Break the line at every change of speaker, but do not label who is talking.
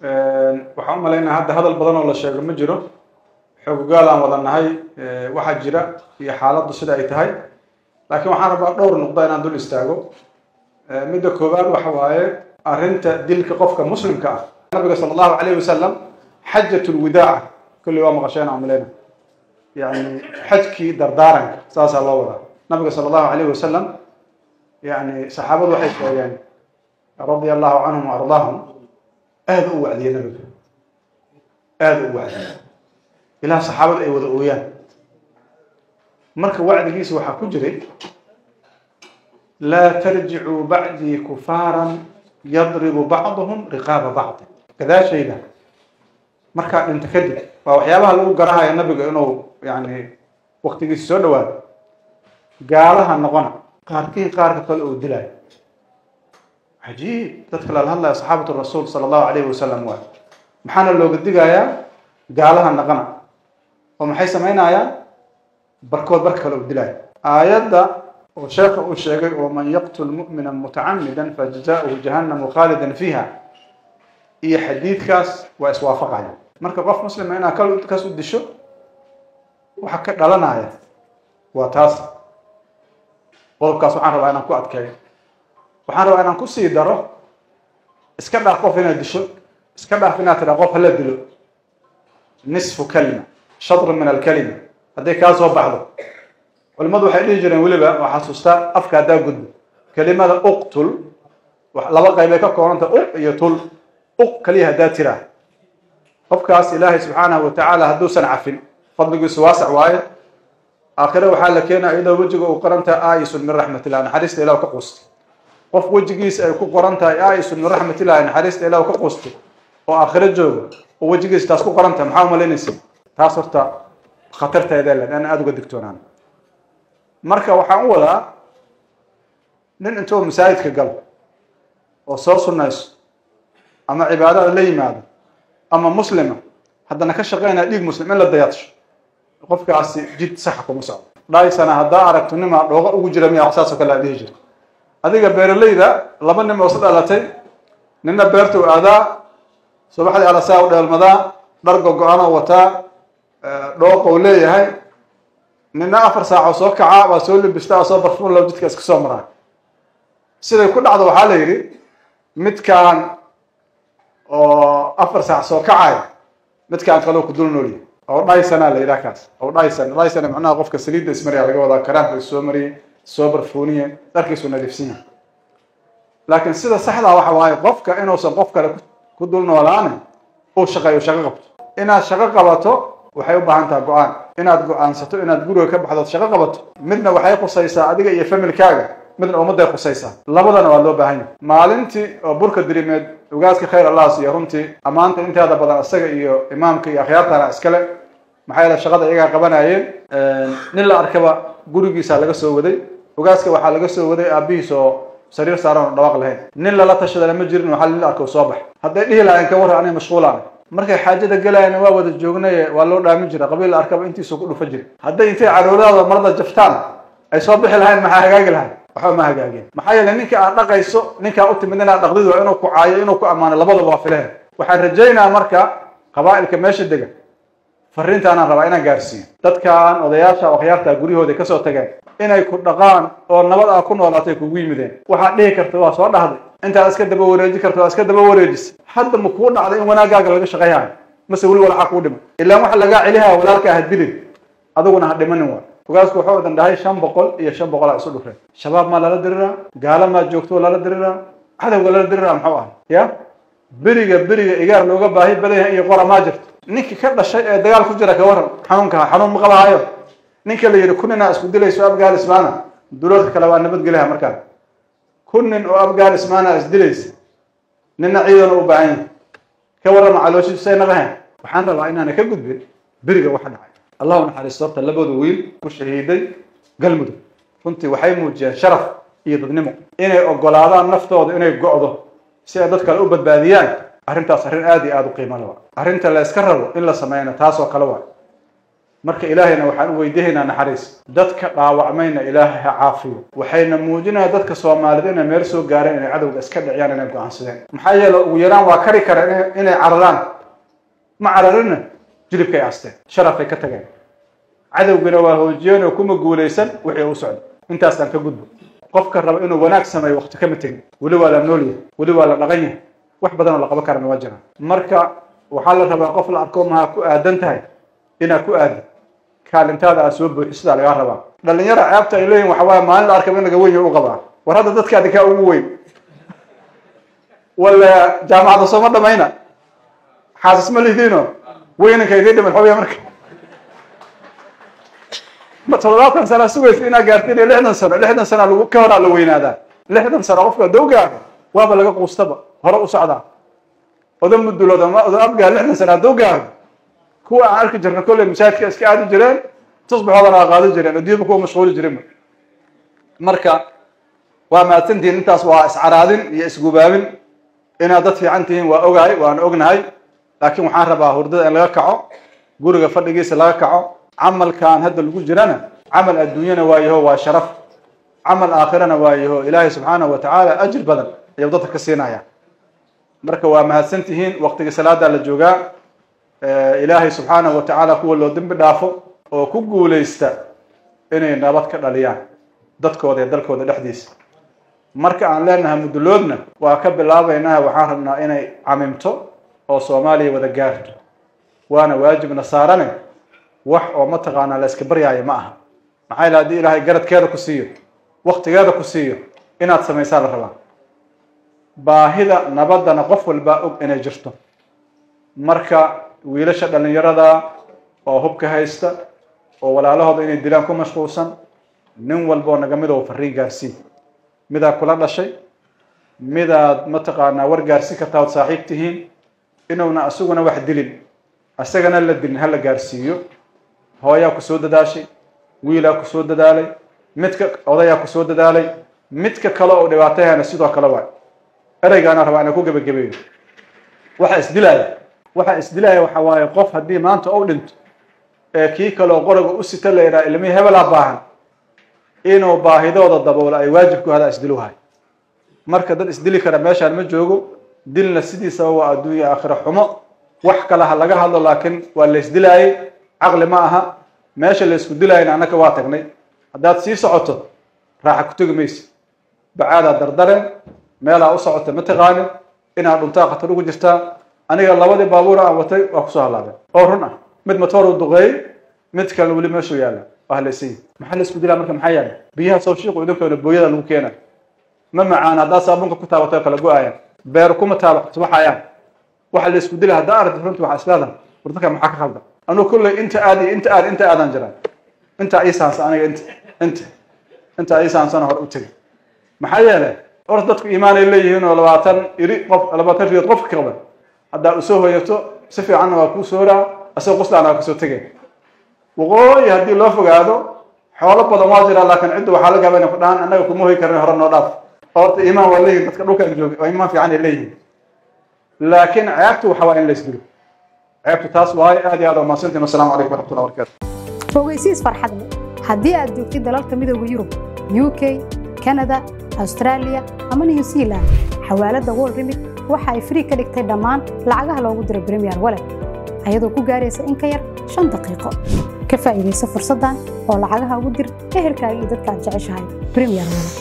waxaan u malaynaya hadda hadal badan oo la sheego ma jiro. Xoogogaal aan wada nahay waxaa jira iyo xaaladdu sida ay tahay. Laakiin waxaan rabaa dhowr nuqda inaan dul istaago. Midda koowaad waxa waaye arrinta dilka qofka muslimka ah. Nabiga sala allahu calayhi wasalam xajat lwidaaca kulli waa maqasheen aan malayna yani xajkii dardaaranka saasaa loo wadaa. Nabiga sala allahu calayhi wasalam yani saxaabadu waxay sheegeen radia allahu canhum wa aada u wacdiyey nabiga aada u wacdiyey ilaa saxaabada ay wada ooyaan. Marka wacdigiisa waxaa ku jiray laa tarjicuu bacdii kufaaran yadribu bacduhum riqaaba bacdi. Gadaashayda markaa dhinta kadib waa waxyaabaha lagu garahaya nabiga inuu yani waktigiisa soo dhawaado gaalaha noqona qaarkii qaarka kale uu dilaayo cajiib dadka lala hadlaya saxaabatu rasuul sala allahu calayhi wasalam waay maxaana looga digayaa gaalaha naqana? Oo maxay samaynayaan barkood barka kale uu dilaayo aayadda oo sheekha uu sheegay oo man yaqtul mu'mina mutacamidan fajazauhu jahannamu khaalidan fiiha. Iyo xadiidkaas waa iswaafaqaya. Marka qof muslima inaad kaas u disho waxa ka dhalanaya waa taas. Qodobkaas waxaan rabaa inaan ku adkeeyo waxaan rabaa inaan ku sii daro iska dhaaf qof inaad disho iska dhaaf inaad tidhaa qof hala dilo. Nisfu kalima shadru min alkalima. Hadday kaa soo baxdo. Culimadu waxay dhihi jireen weliba waa xasuustaa afka haddaa gudbo kelimada uqtul laba qaybay ka koobanta uq iyo tul. Uq kaliya haddaa tiraa qofkaas ilaahay subxaanahu watacaala hadduusan cafin. Fadligiisu waasac waaye. Aakhire waxaa la keenaya iyadoo wejiga uu qoran tahay aayisun min raxmatillah. Naxariista ilah ka quustay qof wejigiisa ay ku qoran tahay aayisun min raxmatillahi naxariista ilah ka quustay oo aakhiro jooga oo wejigiisa taas ku qoran tahay maxaa umalaynaysa taas horta khatarteeda le aan aada uga digtoonaan. Marka waxaan u wadaa nin intuu masaajidka galo oo soo sunnayso ama cibaadada la yimaado ama muslima haddana ka shaqeynaya dhiig muslim in la dayadsho qofkaasi jid saxa kuma socdo. Dhaysana haddaa aragto nimaa dhooqa ugu jira miya saasoo kale aa dhihi adiga beeralayda laba nin oo is dhalatay nina beerta u aadaa subaxdii alasaa u dheelmadaa dhar go-go-anoo wataa dhooqou leeyahay nina afar saacoo soo kacaa waa soo libistaa oo soo barfuun low jidka iska soo maraa. Siday ku dhacdo waxaa la yidhi midkaan oo afar saac soo kacaya midkaan kaloo ku dul noolyahy oo dhaysana la yidhaha kaas oo dhaysan dhaysana macnaha qofka saliidda ismariya laga wadaa karaamka is soo mariyey soo barfuuniye dharkiisu nadiifsan yahay laakiin sida saxdaa waxa waaye qofka inuusan qof kale ku dul noolaanin uu shaqeeyo shaqo qabto. Inaad shaqo qabato waxay u baahan taha go'aan. Inaad go'aansato inaad guriga ka baxdood shaqo qabato. Midna waxay khusaysaa adiga iyo familkaaga midna ummadday khusaysaa. Labadana waa loo baahan yahay. Maalintii oo burka dirimeed ugaaska khayr allah siiyo runtii ammaanta inteeda badan isaga iyo imaamka iyo akhyaartana iskale maxaa yeele shaqada iyagaa qabanayeen nin la arkaba gurigiisa laga soo waday ugaaska waxaa laga soo waday aabihiis oo sariir saaran oo dhawaaq lahayn. Nin lala tashadana ma jirin nin la arko soo bax hadday dhihi lahayn ka warran aniga mashquulaan. Markay xaajada galayana waa wada joognaye waa loo dhaamin jira qabiil arkaba intiisu ku dhufa jira hadday intay caroodaada marada jaftaan ay soo bixi lahayn maxaa hagaagi lahayn waxba ma maxaa yeele ninka aad dhaqayso ninkaa u timid inaad dhaqdid waa inuu ku caayo inuu ku ammaano labadaba waa fileen. Waxaan rajaynaa marka qabaa'ilka meesha dega. Fariintaanaan rabaa inaan gaarsiiyo dadkaan odayaasha akhyaarta guryahooda ka soo tageen inay ku dhaqaan oo nabad aa ku noolaatay kugu yimideen. Waxaad dhihi karta waa soo dhahday intaad iska daba wareeji karta waa iska daba wareejisa hadda ma kuu dhacday in wanaagaaga laga shaqayhayo mase weli walxaa kuu dhiman. Ilaan waxa lagaa celihaya walaalka ahad dilin adiguna ha dhimanin waa. Ogaasku wuxuu wadan dhahay shan boqol iyo shan boqol a isu dhufreen shabaab maa lala diriraa gaala maa joogto lala diriraa cadowga lala diriraa muxuu ahay ya? Beriga beriga igaar looga baahi badan yahay iyo qora maa jirto. Ninkii ka dhashay ee dagaal ku jira ka waran xanuunka xanuun ma qabahayo ninka la yidhi kuninaa isku dilayso afghanismana duloodka kale waa nabadgelyaha markaa kunin oo afghanismana isdilaysa nina ciidan u baahan yahay. Ka warrama calooshiisay naqahayn waxaan rabaa inaana ka gudbin beriga waxa dhacay. Allahu naxariisto horta labada wiil ku shahiiday galmudug. Runtii waxay muujiyeen sharaf iyo dadnimo. Inay ogolaadaan naftooda inay go'do si ay dad kale u badbaadiyaan. Arrintaas arrin aada iyo aada u qiimo leh. Arrinta la iska rabo in la sameyno taas oo kale waa marka ilaahayna waxaan u weydiinaynaa naxariis. Dadka dhaawacmayna ilaahay ha caafiyo. Waxayna muujinaya dadka soomaalida inay meel soo gaareen inay cadowga iska dhiciyaan inay go'aansadeen maxaa yeele ugu yaraan waa kari kara inay cararaan. Ma cararina? Jilibkay asteen sharafay ka tageen. Cadowgina waa hoojiyeen oo kuma guulaysan? Wixii u socda intaasaan ka gudbo. Qofka raba inuu wanaag sameeyo waqti kama tegin weli waa la nool yahay. Weli waa la dhaqan yahay. Wax badan oo la qaban karana waa jiraan marka waxaa la rabaa qof la arko maha ku aadan tahay. Inaad ku aadi kaalintaada aad soo buuxisidaa lagaa rabaa. Dhalinyara ceebta ay leeyihiin waxa waaye maalin la arkaba in laga yahay u qabaa. War hadda dadkaadi kaa ugu weyn. Wala jaamacadda sooma dhamayna. Xaasis ma lihiino. Weynanka idii dhiman xooya marka. Ma toddobaatan sana sugaysa inaad gaartiin iyo lixdan sano. Lixdan sana lagu ka horaa la weynaadaa lixdan sano qofka gaaro waaba laga quustaba. Hore u socdaa. Oda mudulood ama oda abgaa lixdan sana gaaro kuwa aan arki jirna kolley masaajidka iska aadi jireen tusbaxoodana waa qaadi jireen adduunyaba kuwa mashquuli jirin marka waa mahadsantihiin intaas waa iscaraadin iyo isgubaabin. Inaad dad fiican tihiin waa ogahay waana ognahay. Laakiin waxaan rabaa hurdada in laga kaco guriga fadhigiisa laga kaco. Camalkan hadda lagu jirana camal adduunyana waa yaho waa sharaf. Camal aakhirana waa yaho. Ilaahay subxaanahu watacaala ajir badan ayuu dadka ka siinaya marka waa mahadsan tihiin waqtigii salaadaa la joogaa ilaahay subxaanahu watacaala kuwa loo dembi dhaafo oo ku guulaysta inay nabad ka dhaliyaan dadkooda iyo dalkooda dhexdiisa. Marka aan leenahay muduloodna waa ka bilaabaynaa waxaan rabnaa inay camimto oo soomaaliya wada gaarto. Waana waajibna saarane wax oo mataqaanaa la iska baryaayo ma aha. Maxaa yila haddii ilaahay garadkeeda ku siiyo waktigeeda ku siiyo inaad samaysaa la rabaa. Baahida nabaddana qof walbaa og inay jirto. Marka wiilasha dhallinyarada oo hubka haysta oo walaalahooda inay dilaan ku mashquulsan nin walboo naga mid oo fariin gaarsii midaad kula dhashay? Midaad mataqaanaa war gaarsi kartaa ood saaxiib tihiin? Inuuna isaguna wax dilin. Isagana la dilin hala gaarsiiyo. Hooyaa ku soo dadaashay wiilaa ku soo dadaalay midka odayaa ku soo dadaalay midka kale oo dhibaatayana sidoo kale waay. Ereygaana rabaa inaan ku gebagabeeyo waxa isdilaaya waxa isdilaaya waxa waaye qof haddii maanta ou dhinto ee kii kaleoo qoriga u sita la yidhaha ilmihii hebelaa baahan inuu baahidooda daboolo ay waajibku hadaa isdiluhay marka dad isdili kara meeshaan ma joogo dilna sidiisaba waa adduunya aakhira xumo. Wax kale ha laga hadlo laakiin waa la isdilaayay caqli ma aha. Meesha la isku dilaayana annaka waa tagnay. Haddaad sii socoto raaxa ku tegi maysa. Bacaadaa dardareen meelaa u socota ma taqaanin inaad dhuntaa khatar ugu jirtaa aniga labadii baabuur aan watay waa ku soo halaabeen oo run ah. Mid matoor u duqeeyey mid kalena weli meeshuu yaalla waa halaysayi maxaa la isku dilaa marka maxaa yaalla biyaha soo shiiqu idinkoona booyada lagu keena ma macaan haddaa saabuunka ku taabatay kala go'ayaan beer kuma taabaxayaan waxa la isku dila haddaa aragti runtii waxaa islaadan. War dadka maxaa ka khaldan? Anuu kulley inta aad iyo inta aad inta aadaan jiraan. Inta ii saansan aniga inta inta inta ii saansana hore u tegay maxaa yeelay? Horta dadku iimaanay leeyihiin oo labaatan iri qof labaatan riyood qofka ka qaban haddaa u soo hoyato si fiicanna waa kuu sooraa asagoo quslaana waa ka soo tegay. Waqooyi haddii loo fogaado xoolo badan waa jiraa laakiin cidda waxaa laga yaaba inay ku dhahaan annaga kuma hoy karin hore noo dhaaf. Horta iimaan waa leeyihiin dadka dhulkaan joogay oo iimaan fiican ay leeyihiin. Laakiin ceebtu waxa waa in la isdilo ceebtu taas waaye aad iyo aad waa mahadsantiin wasalaamu calaykum waraxmatullahi wabarakatu
fogeysiis farxad leh. Haddii aad joogtid dalalka midooda yurub u k kanada australia ama new zealand xawaaladda world remit waxa ay free ka dhigtay dhammaan lacagaha loogu diro premier wallet ayadoo ku gaaraysa in ka yar shan daqiiqo. Ka faa'iidaysa fursaddan oo lacagaha ugu dir ehelkaaga iyo dadka aad jeceshahay premier wallet